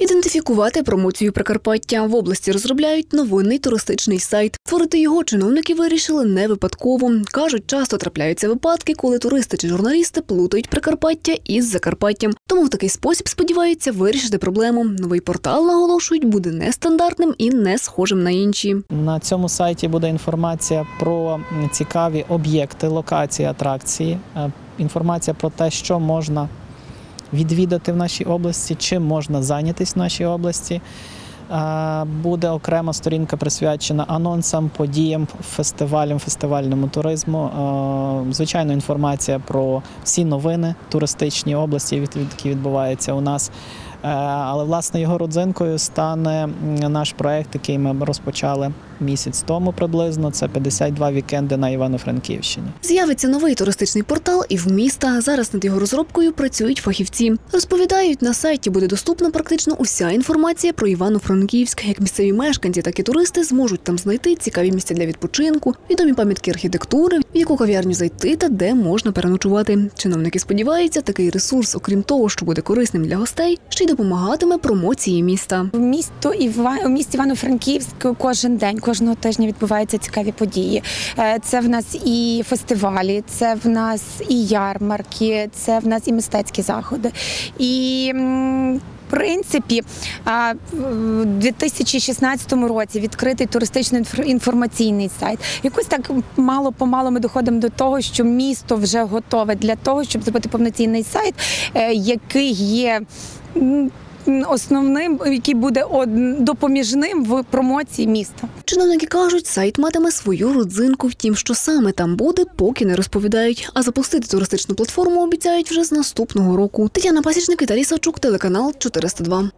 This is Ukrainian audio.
Ідентифікувати промоцію Прикарпаття в області розробляють новинний туристичний сайт. Створити його чиновники вирішили не випадково. кажуть, часто трапляються випадки, коли туристи чи журналісти плутають Прикарпаття із Закарпаттям. Тому в такий спосіб сподіваються вирішити проблему. Новий портал наголошують буде нестандартним і не схожим на інші. На цьому сайті буде інформація про цікаві об'єкти, локації, атракції, е, інформація про те, що можна відвідати в нашій області, чим можна зайнятися в нашій області. Буде окрема сторінка присвячена анонсам, подіям, фестивалям, фестивальному туризму. Звичайно, інформація про всі новини туристичні області, які відбуваються у нас. Е, Але власне його родзинкою стане наш проект, який ми розпочали місяць тому приблизно. Це 52 вікенди на Івано-Франківщині. З'явиться новий туристичний портал і в міста. Зараз над його розробкою працюють фахівці. Розповідають, на сайті буде доступна практично уся інформація про Івано-Франківськ. Як місцеві мешканці, так і туристи зможуть там знайти цікаві місця для відпочинку, відомі пам'ятки архітектури, в яку кав'ярню зайти та де можна переночувати. Чиновники сподіваються, такий ресурс, окрім того, що буде корисним для гостей, ще й допомагатиме промоції міста. В місто Іва... у місті Івано-Франківськ кожен день, кожного тижня відбуваються цікаві події. Е, Це в нас і фестивалі, це в нас і ярмарки, це в нас і мистецькі заходи. І принципі, в 2016 році відкритий туристично-інформаційний сайт. Якось так мало помалу ми доходимо до того, що місто вже готове для того, щоб зробити повноцінний сайт, е, який є. Основним, який буде допоміжним в промоції міста. Чиновники кажуть, сайт матиме свою родзинку. Втім, що саме там буде, поки не розповідають. А запустити туристичну платформу обіцяють вже з наступного року. Тетяна Пасічник, Віталій Савчук, телеканал 402.